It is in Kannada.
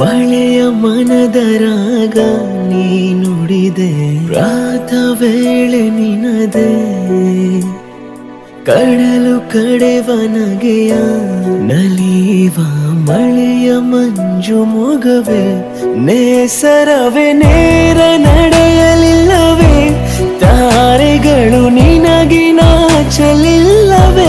ಮಳೆಯ ಮನದ ರಾಗ ನೀ ನುಡಿದೆ ರಾತ ವೇಳೆ ನಿನದೆ. ಕಡಲು ಕಡೆವ ನಗೆಯ ನಲಿವ ಮಳೆಯ ಮಂಜು ಮೊಗವೆ, ನೇಸರವೆ ನೇರ ನಡೆಯಲಿಲ್ಲವೇ actually love it.